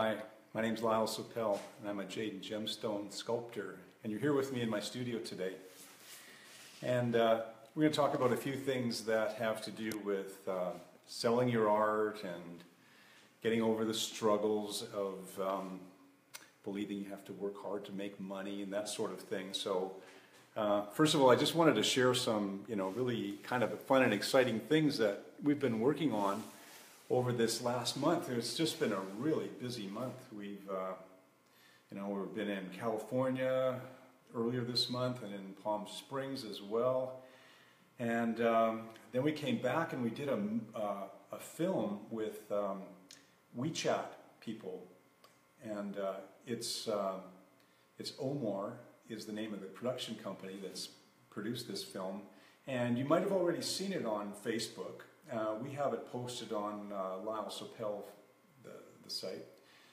Hi, my name's Lyle Sopel, and I'm a jade and gemstone sculptor. And you're here with me in my studio today. And uh, we're going to talk about a few things that have to do with uh, selling your art and getting over the struggles of um, believing you have to work hard to make money and that sort of thing. So, uh, first of all, I just wanted to share some, you know, really kind of fun and exciting things that we've been working on over this last month. It's just been a really busy month. We've, uh, you know, we've been in California earlier this month and in Palm Springs as well. And um, then we came back and we did a, uh, a film with um, WeChat people. And uh, it's, uh, it's Omar is the name of the production company that's produced this film. And you might have already seen it on Facebook. Uh, we have it posted on uh, Lyle Sopel, the, the site.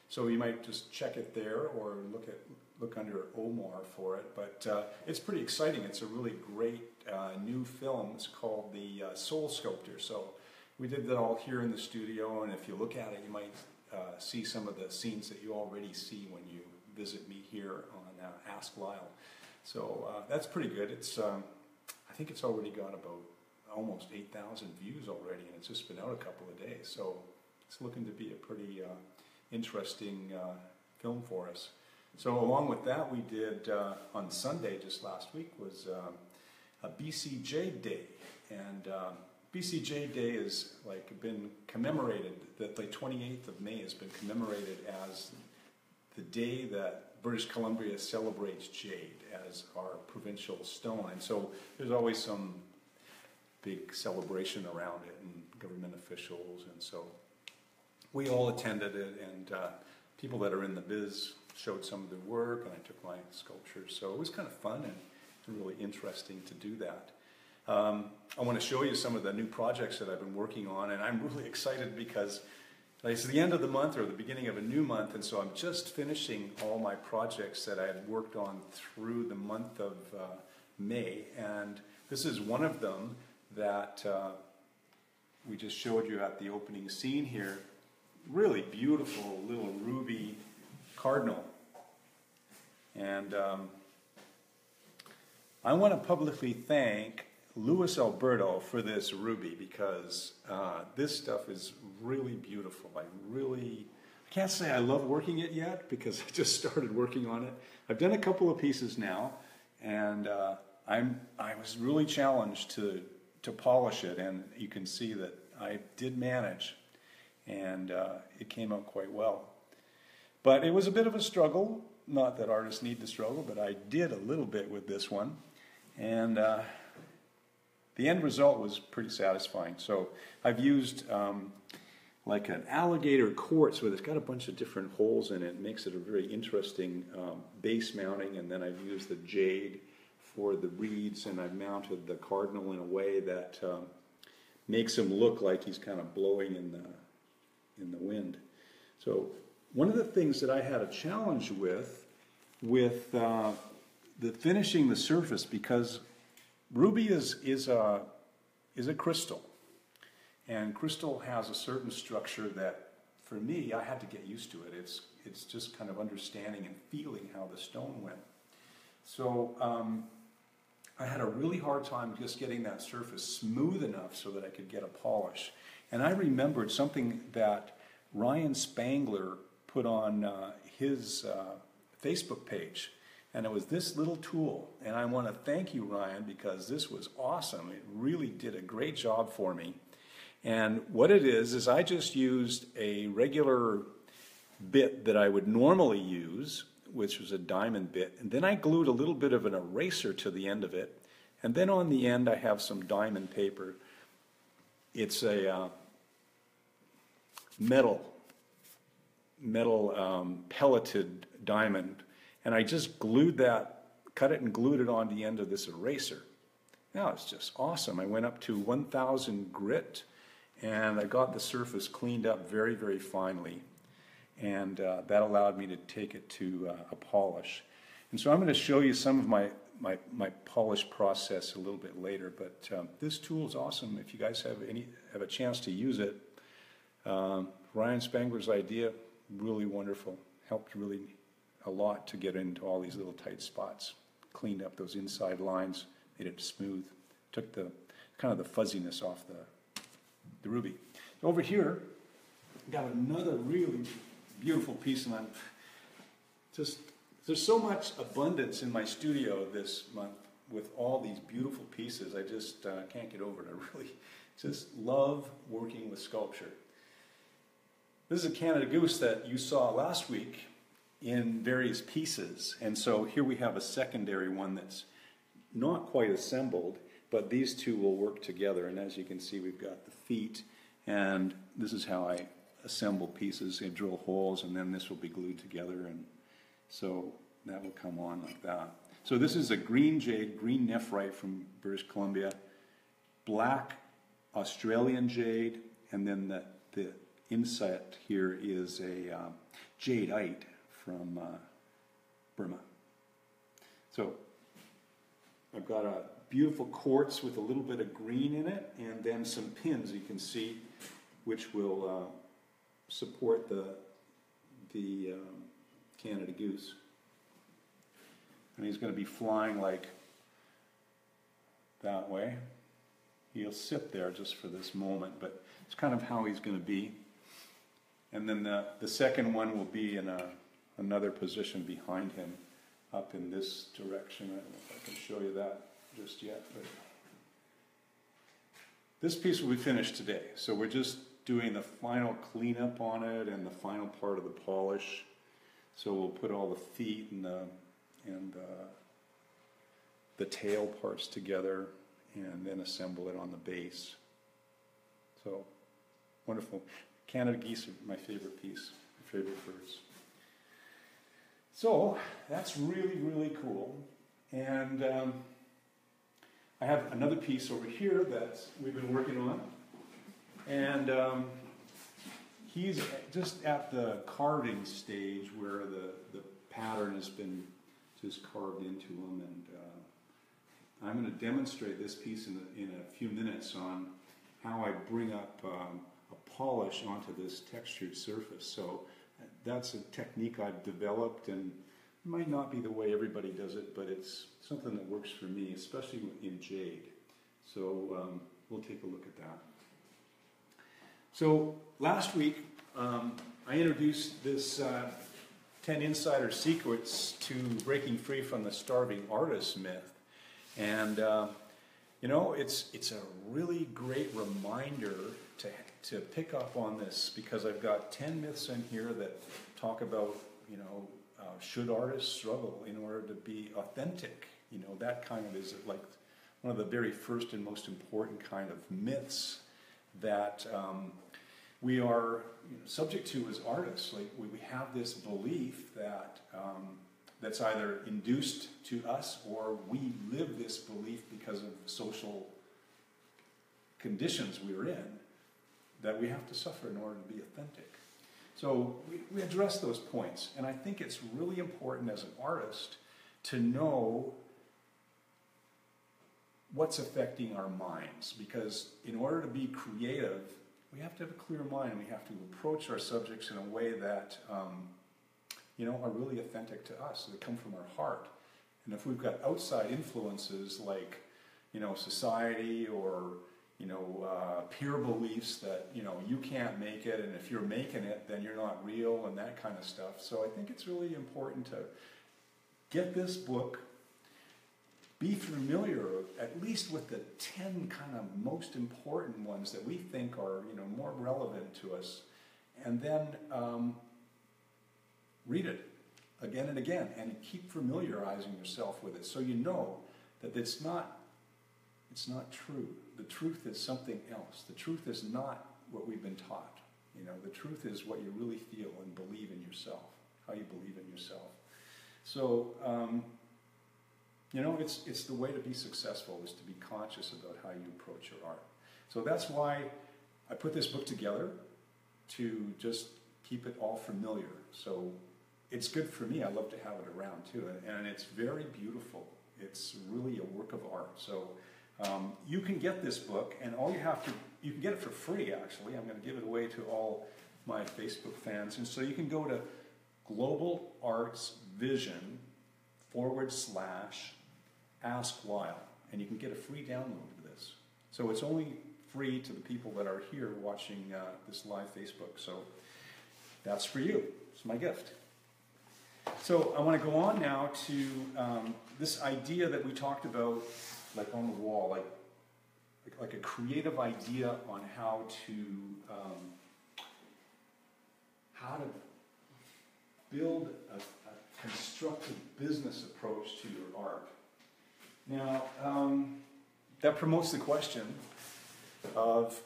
So you might just check it there or look at look under Omar for it. But uh, it's pretty exciting. It's a really great uh, new film. It's called The uh, Soul Sculptor. So we did that all here in the studio, and if you look at it, you might uh, see some of the scenes that you already see when you visit me here on Ask Lyle. So that's pretty good. It's um, I think it's already got about almost 8,000 views already, and it's just been out a couple of days. So it's looking to be a pretty uh, interesting uh, film for us. So along with that, we did uh, on Sunday just last week was um, a BCJ Day, and um, BCJ Day is like been commemorated. That the 28th of May has been commemorated as the day that British Columbia celebrates jade as our provincial stone, and so there's always some big celebration around it and government officials. And so we all attended it and uh, people that are in the biz showed some of their work and I took my sculptures. So it was kind of fun and really interesting to do that. Um, I want to show you some of the new projects that I've been working on and I'm really excited because it's the end of the month or the beginning of a new month, and so I'm just finishing all my projects that I had worked on through the month of uh, May, and this is one of them that uh, we just showed you at the opening scene here. Really beautiful little ruby cardinal. And um, I want to publicly thank Luis Alberto for this ruby because uh, this stuff is really beautiful. I really, I can't say I love working it yet because I just started working on it. I've done a couple of pieces now and uh, I'm, I was really challenged to to polish it, and you can see that I did manage, and uh, it came out quite well. But it was a bit of a struggle. Not that artists need to struggle, but I did a little bit with this one, and uh, the end result was pretty satisfying. So I've used um, like an alligator quartz where it's got a bunch of different holes in it. it makes it a very interesting um, base mounting, and then I've used the jade for the reeds, and I've mounted the cardinal in a way that um, makes him look like he's kind of blowing in the in the wind. So one of the things that I had a challenge with with uh, the finishing the surface because ruby is is a is a crystal, and crystal has a certain structure that for me I had to get used to it. It's it's just kind of understanding and feeling how the stone went. So um, I had a really hard time just getting that surface smooth enough so that I could get a polish. And I remembered something that Ryan Spangler put on uh, his uh, Facebook page. And it was this little tool. And I want to thank you, Ryan, because this was awesome. It really did a great job for me. And what it is, is I just used a regular bit that I would normally use which was a diamond bit. And then I glued a little bit of an eraser to the end of it. And then on the end, I have some diamond paper. It's a uh, metal, metal um, pelleted diamond. And I just glued that, cut it and glued it on the end of this eraser. Now it's just awesome. I went up to 1000 grit and I got the surface cleaned up very, very finely and uh, that allowed me to take it to uh, a polish. And so I'm going to show you some of my, my, my polish process a little bit later, but um, this tool is awesome. If you guys have any have a chance to use it, um, Ryan Spangler's idea, really wonderful. Helped really a lot to get into all these little tight spots. Cleaned up those inside lines, made it smooth. Took the kind of the fuzziness off the, the ruby. Over here, got another really beautiful piece, and I'm just there's so much abundance in my studio this month with all these beautiful pieces. I just uh, can't get over it. I really just love working with sculpture. This is a Canada goose that you saw last week in various pieces. And so here we have a secondary one that's not quite assembled, but these two will work together. And as you can see, we've got the feet, and this is how I assemble pieces and drill holes, and then this will be glued together. And so that will come on like that. So this is a green jade, green nephrite from British Columbia, black Australian jade, and then the, the inset here is a um, jadeite from uh, Burma. So I've got a beautiful quartz with a little bit of green in it, and then some pins you can see, which will uh, support the the um, Canada goose. And he's going to be flying like that way. He'll sit there just for this moment, but it's kind of how he's going to be. And then the, the second one will be in a, another position behind him, up in this direction. I don't know if I can show you that just yet, but this piece will be finished today. So we're just doing the final cleanup on it and the final part of the polish. So we'll put all the feet and the and the, the tail parts together and then assemble it on the base. So wonderful. Canada geese are my favorite piece, my favorite birds. So that's really, really cool. And um, I have another piece over here that we've been working on. And um, he's just at the carving stage where the, the pattern has been just carved into him. And uh, I'm going to demonstrate this piece in a, in a few minutes on how I bring up um, a polish onto this textured surface. So that's a technique I've developed and might not be the way everybody does it, but it's something that works for me, especially in jade. So um, we'll take a look at that. So last week, um, I introduced this uh, 10 insider secrets to breaking free from the starving artist myth. And, uh, you know, it's, it's a really great reminder to, to pick up on this because I've got 10 myths in here that talk about, you know, uh, should artists struggle in order to be authentic? You know, that kind of is like one of the very first and most important kind of myths that um, we are you know, subject to as artists. Like we, we have this belief that um, that's either induced to us or we live this belief because of social conditions we're in that we have to suffer in order to be authentic. So we, we address those points, and I think it's really important as an artist to know what's affecting our minds because in order to be creative we have to have a clear mind. And we have to approach our subjects in a way that, um, you know, are really authentic to us. They come from our heart. And if we've got outside influences like, you know, society or, you know, uh, peer beliefs that, you know, you can't make it, and if you're making it, then you're not real, and that kind of stuff. So I think it's really important to get this book be familiar at least with the 10 kind of most important ones that we think are you know more relevant to us. And then um, read it again and again and keep familiarizing yourself with it so you know that it's not it's not true. The truth is something else. The truth is not what we've been taught. You know the truth is what you really feel and believe in yourself how you believe in yourself. So um, you know, it's, it's the way to be successful is to be conscious about how you approach your art. So that's why I put this book together to just keep it all familiar. So it's good for me. I love to have it around too. And, it's very beautiful. It's really a work of art. So um, you can get this book, and all you have to, you can get it for free actually. I'm going to give it away to all my Facebook fans. And so you can go to Global Arts Vision forward slash Ask Lyle, and you can get a free download of this. So it's only free to the people that are here watching uh, this live Facebook. So that's for you. It's my gift. So I want to go on now to um, this idea that we talked about, like on the wall, like like, like a creative idea on how to um, how to build a, a, constructive business approach to your art. Now um, that promotes the question of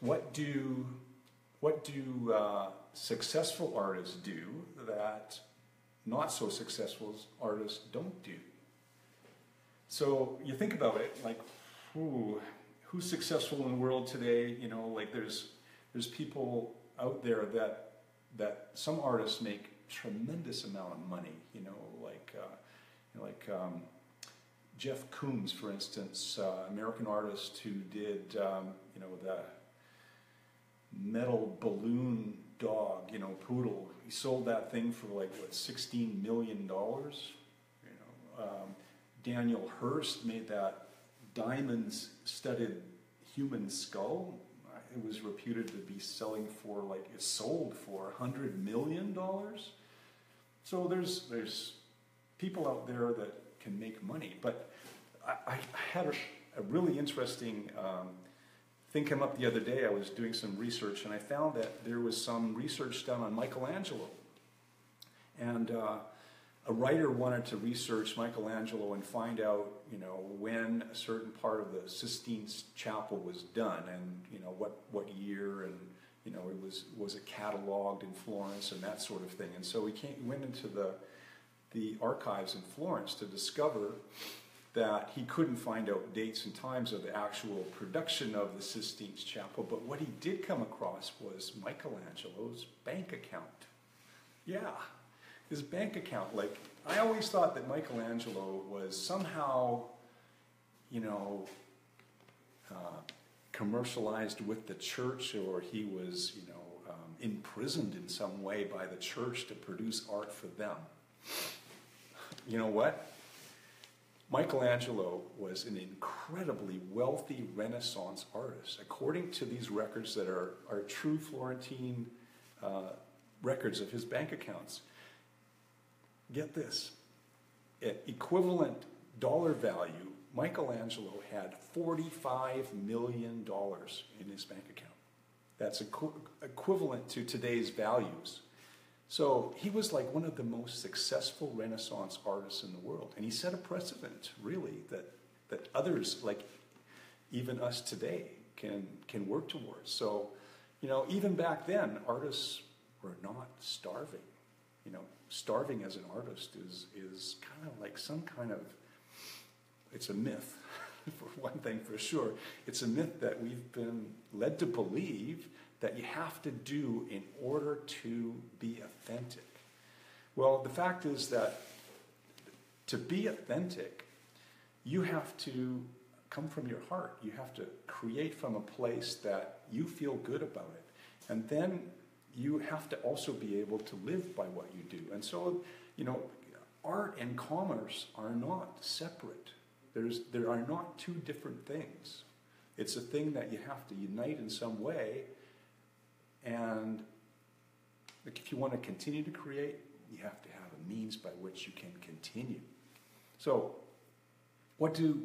what do what do uh, successful artists do that not so successful artists don't do? So you think about it, like, ooh, who's successful in the world today? You know, like there's there's people out there that that some artists make tremendous amount of money. You know, like uh, like um, Jeff Koons, for instance, uh, American artist who did um, you know the metal balloon dog, you know, poodle. He sold that thing for like what, sixteen million dollars. You know, um, Damien Hirst made that diamonds-studded human skull. It was reputed to be selling for like it sold for hundred million dollars. So there's there's people out there that can make money, but I, I had a, a really interesting. Um, thing come up the other day. I was doing some research and I found that there was some research done on Michelangelo. And uh, a writer wanted to research Michelangelo and find out, you know, when a certain part of the Sistine Chapel was done and, you know, what, what year and, you know, it was, was it cataloged in Florence and that sort of thing. And so we came, went into the, the archives in Florence to discover that he couldn't find out dates and times of the actual production of the Sistine Chapel, but what he did come across was Michelangelo's bank account. Yeah, his bank account. Like, I always thought that Michelangelo was somehow, you know, uh, commercialized with the church, or he was, you know, um, imprisoned in some way by the church to produce art for them. You know what? Michelangelo was an incredibly wealthy Renaissance artist. According to these records that are, are true Florentine uh, records of his bank accounts, get this, at equivalent dollar value, Michelangelo had $45 million in his bank account. That's equ- equivalent to today's values. So he was like one of the most successful Renaissance artists in the world. And he set a precedent, really, that, that others, like even us today, can, can work towards. So, you know, even back then, artists were not starving. You know, starving as an artist is, is kind of like some kind of, it's a myth, for one thing for sure. It's a myth that we've been led to believe that you have to do in order to be authentic? Well, the fact is that to be authentic, you have to come from your heart. You have to create from a place that you feel good about it. And then you have to also be able to live by what you do. And so, you know, art and commerce are not separate. There's, there are not two different things. It's a thing that you have to unite in some way and if you want to continue to create, you have to have a means by which you can continue. So, what do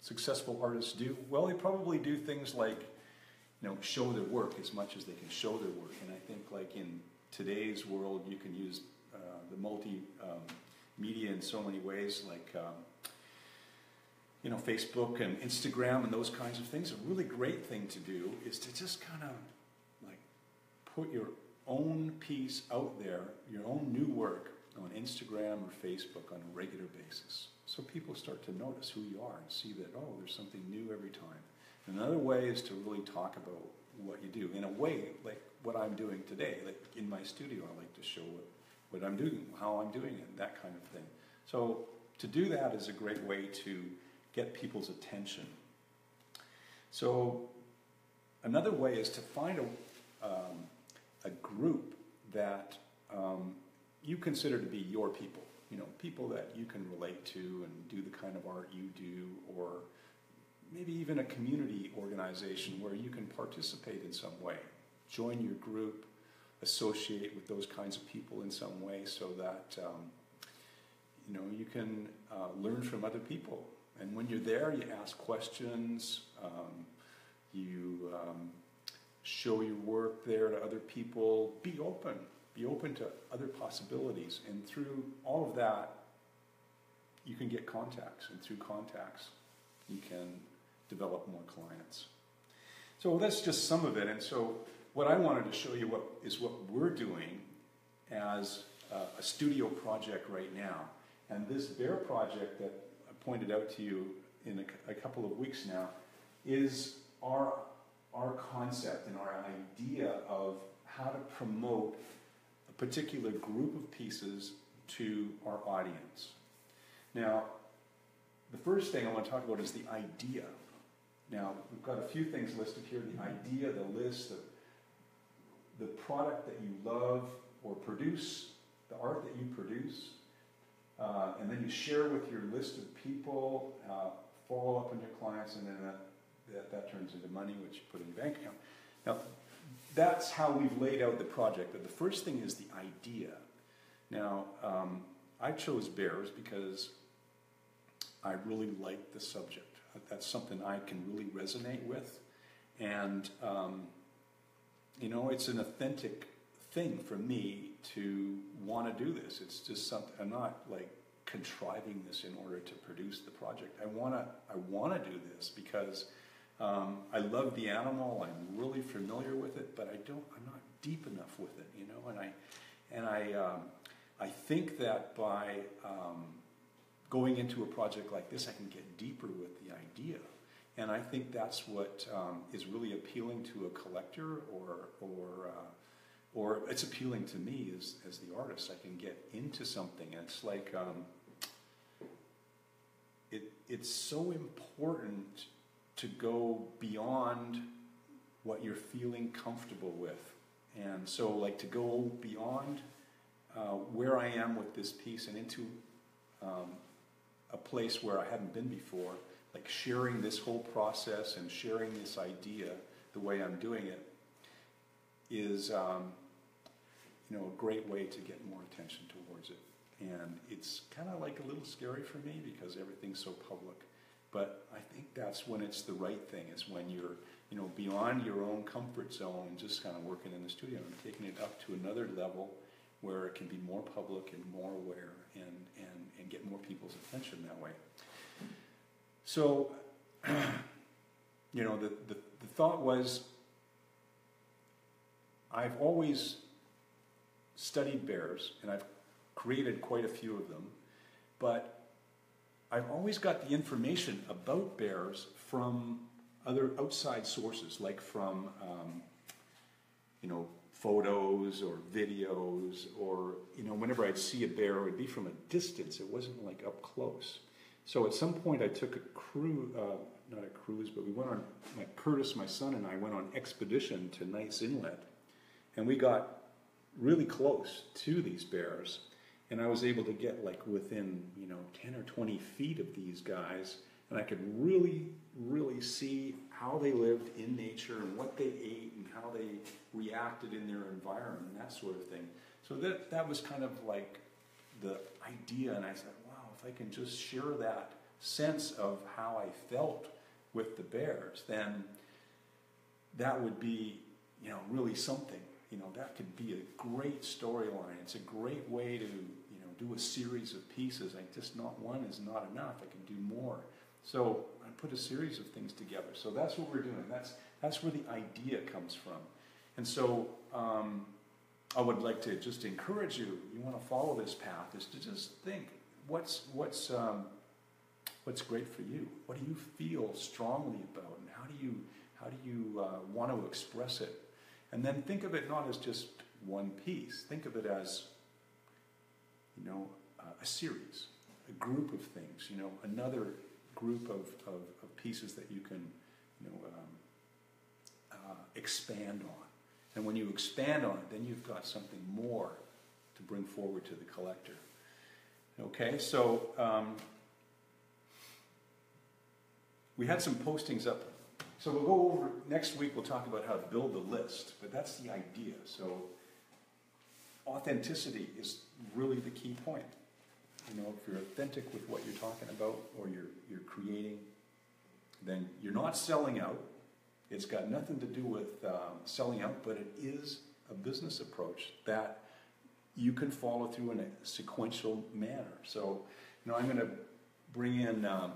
successful artists do? Well, they probably do things like, you know, show their work as much as they can show their work. And I think, like in today's world, you can use uh, the multi um, media in so many ways, like um, you know, Facebook and Instagram and those kinds of things, a really great thing to do is to just kind of put your own piece out there, your own new work on Instagram or Facebook on a regular basis. So people start to notice who you are and see that, oh, there's something new every time. Another way is to really talk about what you do. In a way, like what I'm doing today, like in my studio, I like to show what, what I'm doing, how I'm doing it, that kind of thing. So to do that is a great way to get people's attention. So another way is to find a, um, a group that um, you consider to be your people. You know, people that you can relate to and do the kind of art you do, or maybe even a community organization where you can participate in some way. Join your group, associate with those kinds of people in some way so that um, you know you can uh, learn from other people. And when you're there, you ask questions, um, you um, show your work there to other people. Be open. Be open to other possibilities. And through all of that, you can get contacts. And through contacts, you can develop more clients. So that's just some of it. And so what I wanted to show you what is what we're doing as a, studio project right now. And this bear project that I pointed out to you in a, a couple of weeks now is our concept and our idea of how to promote a particular group of pieces to our audience. Now, the first thing I want to talk about is the idea. Now, we've got a few things listed here the idea, the list, the, the product that you love or produce, the art that you produce, uh, and then you share with your list of people, uh, follow up on your clients, and then that, that, that, turns into money, which you put in your bank account. Now, that's how we've laid out the project. But the first thing is the idea. Now, um, I chose bears because I really like the subject. That's something I can really resonate with. And, um, you know, it's an authentic thing for me to want to do this. It's just something, I'm not like contriving this in order to produce the project. I want to, I want to do this because um, I love the animal. I'm really familiar with it, but I don't, I'm not deep enough with it, you know, and I, and I, um, I think that by, um, going into a project like this, I can get deeper with the idea. And I think that's what um, is really appealing to a collector or, or, uh, or it's appealing to me as, as the artist. I can get into something. And it's like, um, it, it's so important to go beyond what you're feeling comfortable with. And so, like, to go beyond uh, where I am with this piece and into um, a place where I hadn't been before, like sharing this whole process and sharing this idea the way I'm doing it is, um, you know, a great way to get more attention towards it. And it's kind of like a little scary for me because everything's so public. But I think that's when it's the right thing, is when you're, you know, beyond your own comfort zone and just kind of working in the studio and taking it up to another level where it can be more public and more aware and, and, and get more people's attention that way. So, you know, the, the, the thought was I've always studied bears and I've created quite a few of them, but I've always got the information about bears from other outside sources, like from, um, you know, photos or videos, or, you know, whenever I'd see a bear, it would be from a distance. It wasn't like up close. So at some point, I took a cruise, uh, not a cruise, but we went on, my, Curtis, my son, and I went on expedition to Knight Inlet, and we got really close to these bears, and I was able to get like within, you know, 10 or 20 feet of these guys, and I could really, really see how they lived in nature and what they ate and how they reacted in their environment and that sort of thing. So that, that was kind of like the idea, and I said, wow, if I can just share that sense of how I felt with the bears, then that would be, you know, really something. You know, that could be a great storyline. It's a great way to, do a series of pieces. I just not one is not enough. I can do more. So I put a series of things together. So that's what we're doing. That's that's where the idea comes from. And so um, I would like to just encourage you. You want to follow this path is to just think what's what's um, what's great for you. What do you feel strongly about, and how do you how do you uh, want to express it? And then think of it not as just one piece. Think of it as you know uh, a series, a group of things. You know, another group of, of, of pieces that you can, you know, um, uh, expand on. And when you expand on it, then you've got something more to bring forward to the collector. Okay, so um, we had some postings up. So we'll go over, next week we'll talk about how to build the list, but that's the idea. So authenticity is really the key point. You know, if you're authentic with what you're talking about or you're, you're creating, then you're not selling out. It's got nothing to do with um, selling out, but it is a business approach that you can follow through in a sequential manner. So, you know, I'm going to bring in um,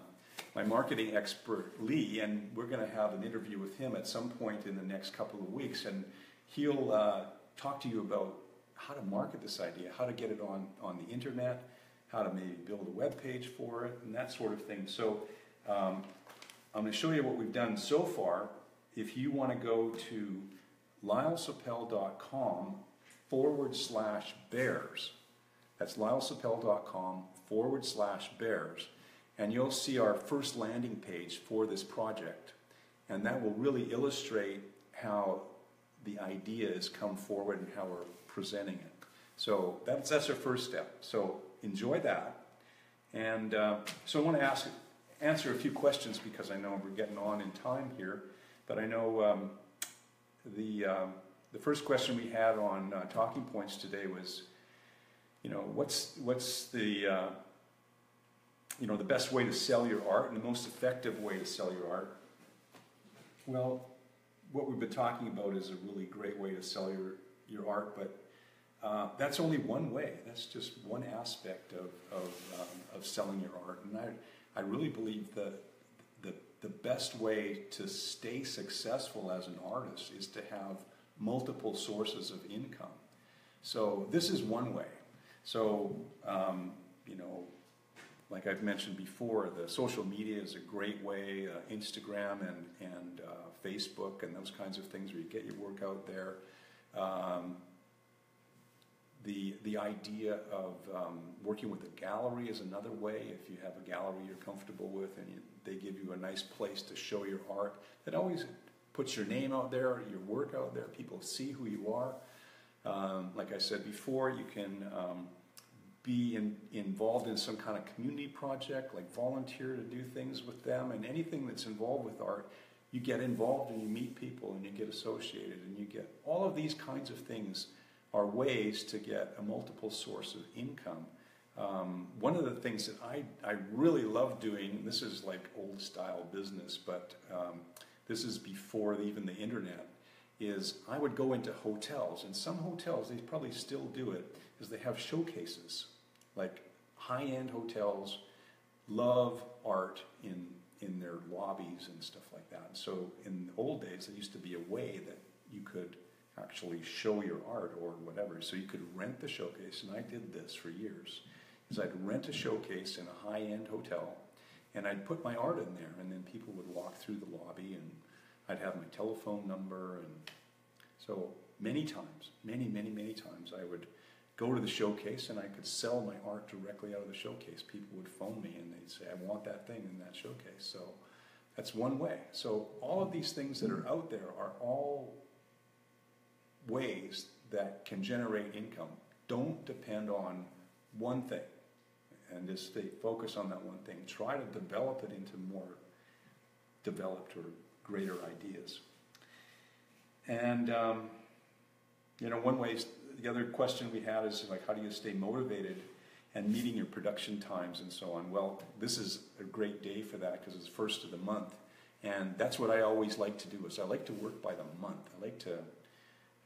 my marketing expert, Lee, and we're going to have an interview with him at some point in the next couple of weeks. And he'll uh, talk to you about how to market this idea, how to get it on, on the internet, how to maybe build a web page for it, and that sort of thing. So um, I'm going to show you what we've done so far. If you want to go to lylesopel.com forward slash bears, that's lylesopel.com forward slash bears, and you'll see our first landing page for this project. And that will really illustrate how the idea has come forward and how we're presenting it. So that's, that's our first step. So enjoy that. And uh, so I want to ask, answer a few questions because I know we're getting on in time here. But I know um, the, um, the first question we had on uh, talking points today was, you know, what's, what's the, uh, you know, the best way to sell your art and the most effective way to sell your art? Well, what we've been talking about is a really great way to sell your, your art, but uh, that's only one way. That's just one aspect of, of, um, of selling your art. And I, I really believe that the, the best way to stay successful as an artist is to have multiple sources of income. So this is one way. So, um, you know, like I've mentioned before, the social media is a great way, uh, Instagram and, and uh, Facebook and those kinds of things where you get your work out there. Um, the, the idea of um, working with a gallery is another way. If you have a gallery you're comfortable with and you, they give you a nice place to show your art, that always puts your name out there, your work out there. People see who you are. Um, like I said before, you can um, be in, involved in some kind of community project, like volunteer to do things with them, and anything that's involved with art, you get involved and you meet people and you get associated and you get all of these kinds of things are ways to get a multiple source of income. Um, one of the things that I, I really love doing, this is like old style business, but um, this is before even the internet, is I would go into hotels, and some hotels, they probably still do it, is they have showcases. Like high end hotels love art in, in their lobbies and stuff like that. So in the old days, there used to be a way that you could actually show your art or whatever. So you could rent the showcase, and I did this for years. Is I'd rent a showcase in a high-end hotel, and I'd put my art in there, and then people would walk through the lobby, and I'd have my telephone number, and so many times, many, many, many times, I would go to the showcase, and I could sell my art directly out of the showcase. People would phone me, and they'd say, "I want that thing in that showcase." So that's one way. So all of these things that are out there are all ways that can generate income. Don't depend on one thing and just stay focus on that one thing. Try to develop it into more developed or greater ideas. And, um, you know, one way, the other question we had is like, how do you stay motivated and meeting your production times and so on? Well, this is a great day for that because it's first of the month. And that's what I always like to do is I like to work by the month. I like to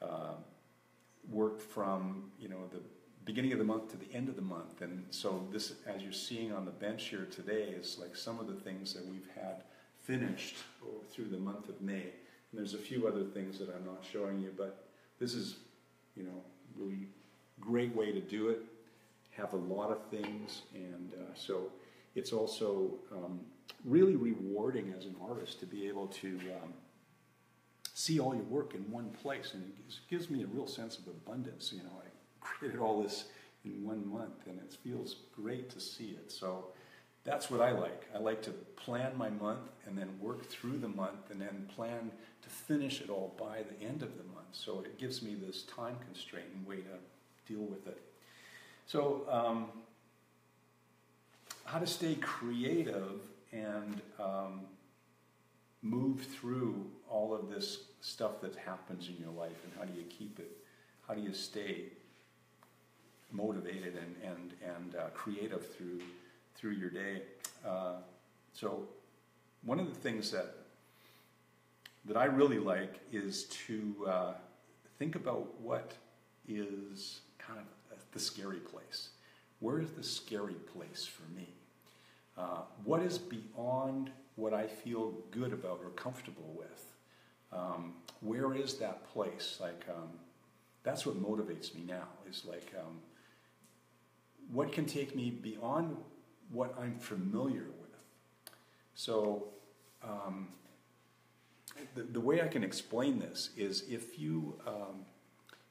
uh, work from you know the beginning of the month to the end of the month. And so this, as you're seeing on the bench here today, is like some of the things that we've had finished through the month of May. And there's a few other things that I'm not showing you, but this is, you know, really great way to do it. Have a lot of things, and uh, so it's also um, really rewarding as an artist to be able to um, see all your work in one place, and it gives me a real sense of abundance. You know, I created all this in one month, and it feels great to see it. So, that's what I like. I like to plan my month and then work through the month and then plan to finish it all by the end of the month. So it gives me this time constraint and way to deal with it. So, um, how to stay creative and um, move through all of this stuff that happens in your life and how do you keep it? How do you stay motivated and, and, and uh, creative through, through your day? Uh, so one of the things that, that I really like is to uh, think about what is kind of the scary place. Where is the scary place for me? Uh, what is beyond what I feel good about or comfortable with? Um, where is that place? Like, um, that's what motivates me now. Is like, um, what can take me beyond what I'm familiar with? So, um, the, the way I can explain this is if you um,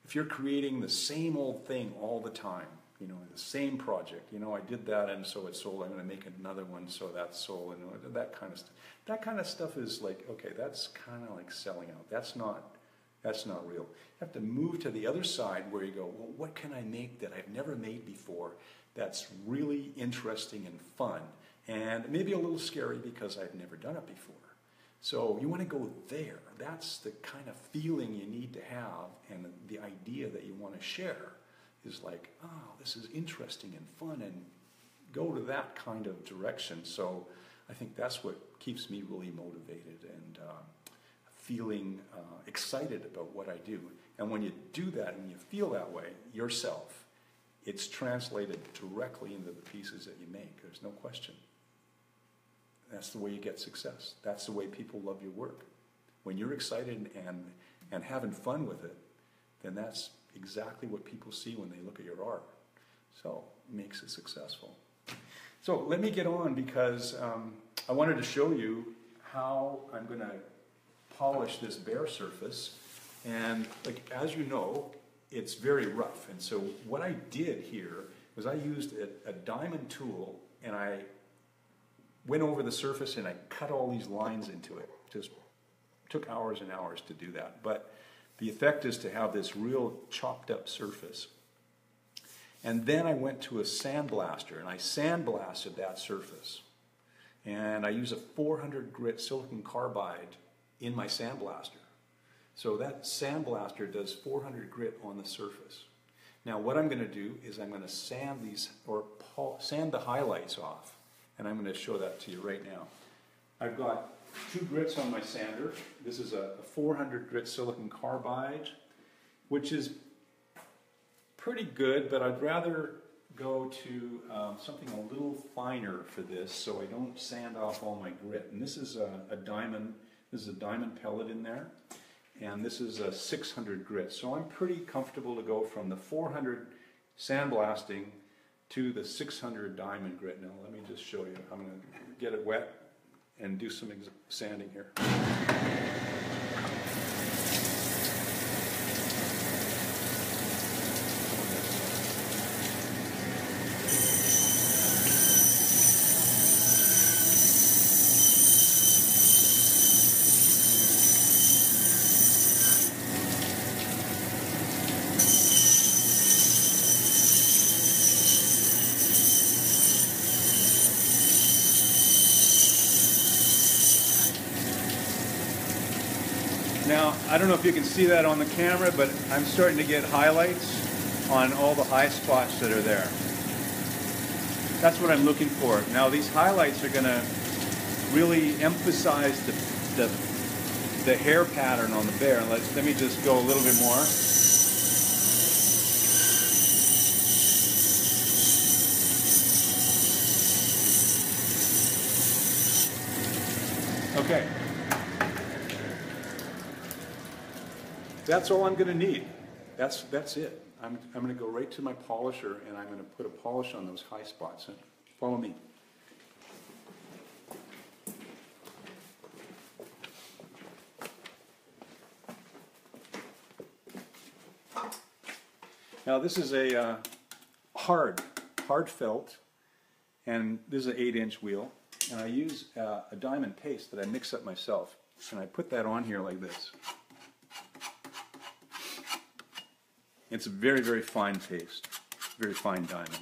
if you're creating the same old thing all the time, you know, the same project. You know, I did that and so it sold. I'm going to make another one so that sold and that kind of stuff. That kind of stuff is like, okay, that's kind of like selling out. That's not, that's not real. You have to move to the other side where you go, well, what can I make that I've never made before that's really interesting and fun and maybe a little scary because I've never done it before. So you want to go there. That's the kind of feeling you need to have and the idea that you want to share is like, oh, this is interesting and fun, and go to that kind of direction. So I think that's what keeps me really motivated and uh, feeling uh, excited about what I do. And when you do that and you feel that way yourself, it's translated directly into the pieces that you make. There's no question. That's the way you get success. That's the way people love your work. When you're excited and, and having fun with it, then that's exactly what people see when they look at your art. So makes it successful. So let me get on because um, I wanted to show you how I'm going to polish this bare surface. And like as you know, it's very rough. And so what I did here was I used a, a diamond tool and I went over the surface and I cut all these lines into it. Just took hours and hours to do that. But the effect is to have this real chopped up surface. And then I went to a sandblaster and I sandblasted that surface. And I use a 400 grit silicon carbide in my sandblaster. So that sandblaster does 400 grit on the surface. Now what I'm going to do is I'm going to sand these or sand the highlights off. And I'm going to show that to you right now. I've got two grits on my sander. This is a 400 grit silicon carbide, which is pretty good, but I'd rather go to um, something a little finer for this so I don't sand off all my grit. And this is a, a diamond, this is a diamond pellet in there, and this is a 600 grit. So I'm pretty comfortable to go from the 400 sandblasting to the 600 diamond grit. Now let me just show you. I'm going to get it wet and do some sanding here. Now, I don't know if you can see that on the camera, but I'm starting to get highlights on all the high spots that are there. That's what I'm looking for. Now, these highlights are going to really emphasize the, the, the hair pattern on the bear. Let's, let me just go a little bit more. Okay. That's all I'm going to need. That's, that's it. I'm, I'm going to go right to my polisher and I'm going to put a polish on those high spots. Follow me. Now this is a uh, hard, hard felt, And this is an eight inch wheel. And I use uh, a diamond paste that I mix up myself. And I put that on here like this. It's a very, very fine paste, very fine diamond.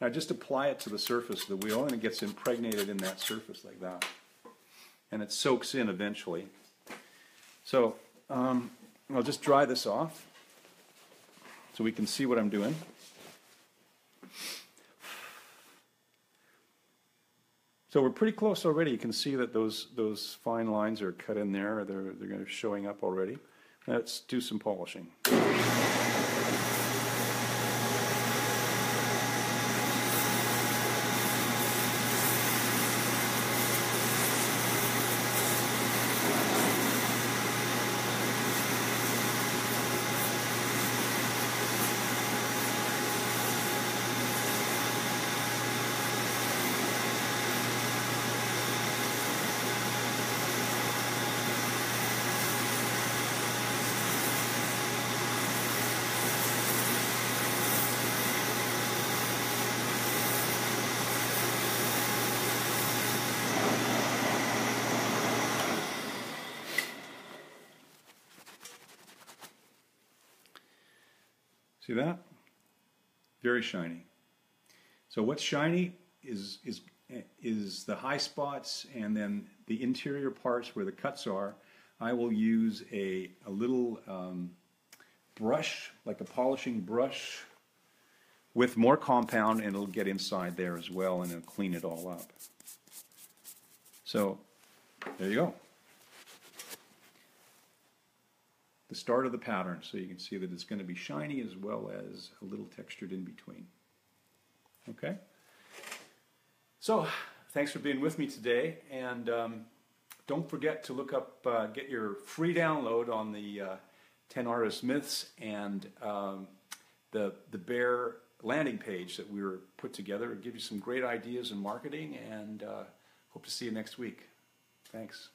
Now just apply it to the surface of the wheel and it gets impregnated in that surface like that. And it soaks in eventually. So um, I'll just dry this off so we can see what I'm doing. So we're pretty close already. You can see that those those fine lines are cut in there. They're they're showing up already. Let's do some polishing. See that? Very shiny. So what's shiny is is is the high spots and then the interior parts where the cuts are. I will use a, a little um, brush, like a polishing brush, with more compound and it'll get inside there as well and it'll clean it all up. So there you go. The start of the pattern so you can see that it's going to be shiny as well as a little textured in between. Okay? So, thanks for being with me today, and um, don't forget to look up, uh, get your free download on the uh, 10 Artist Myths and um, the, the Bear landing page that we were put together. It'll give you some great ideas in marketing, and uh, hope to see you next week. Thanks.